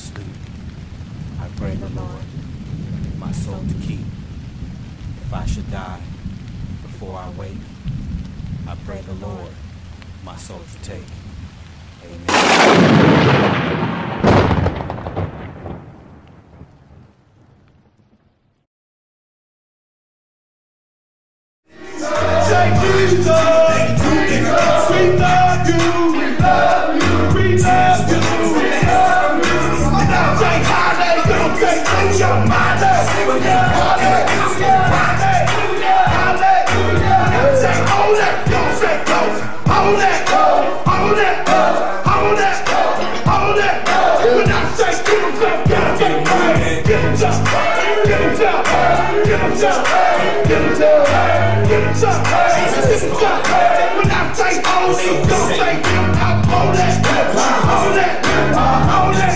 sleep. I pray the Lord my soul to keep. If I should die before I wake, I pray the Lord my soul to take. Amen. Jesus,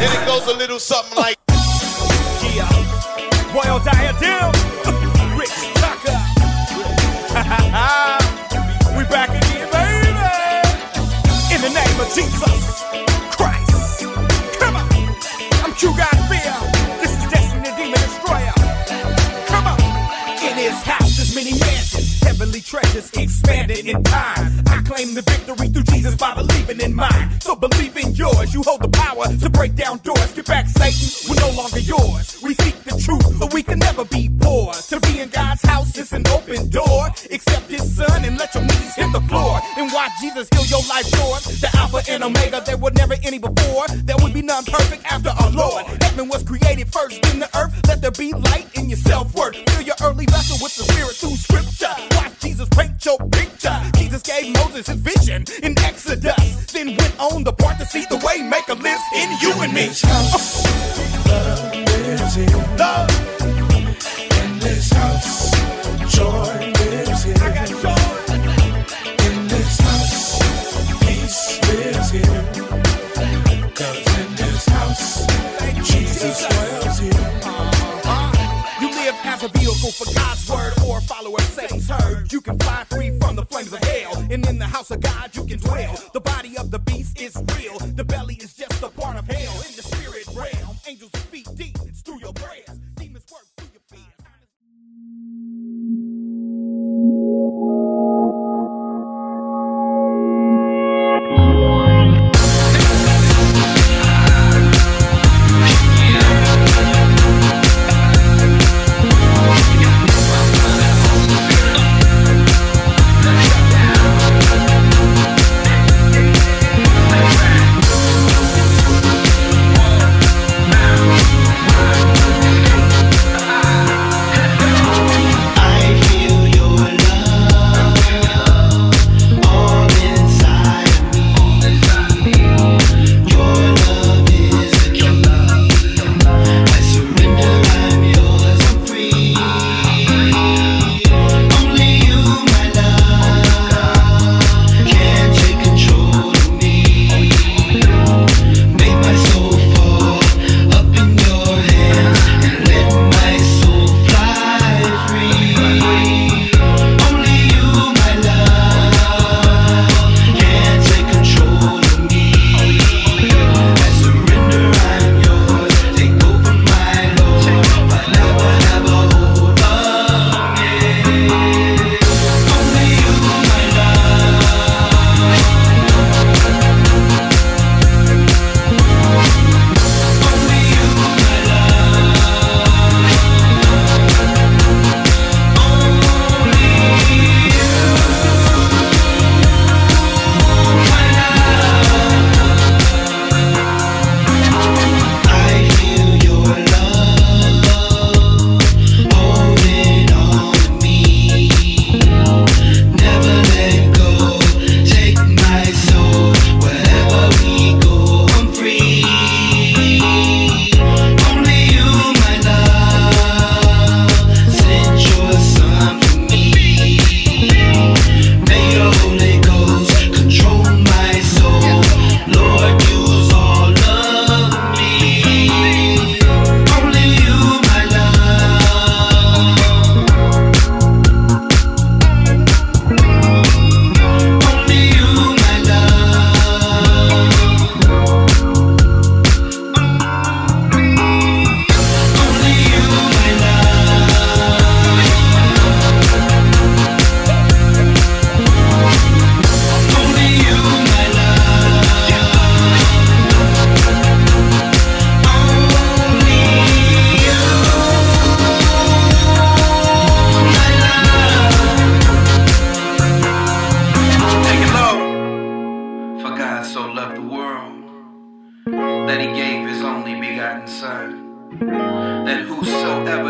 Then it goes a little something like. Yeah. Royal Diadem. Rich Tucker. we back again, baby. In the name of Jesus Christ. Come on. I'm Q God many mansions. Heavenly treasures expanded in time. I claim the victory through Jesus by believing in mine. So believe in yours. You hold the power to break down doors. Get back, Satan. We're no longer yours. We seek the truth, but we can never be poor. To be in God's house is an open door. Accept his son and let your knees hit the floor. And watch Jesus heal your life doors. The Alpha and Omega, there were never on the part to see the way make a list in you and me. Love. In this house, joy lives here. I got joy. In this house, peace lives here. Cause in this house, Jesus dwells here. Uh-huh. You live as a vehicle for God's word or a Satan's herd. You can fly free from the flames of hell. And in the house of God, you can dwell. The of the beast is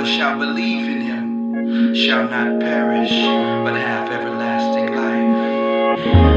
shall believe in him shall not perish but have everlasting life.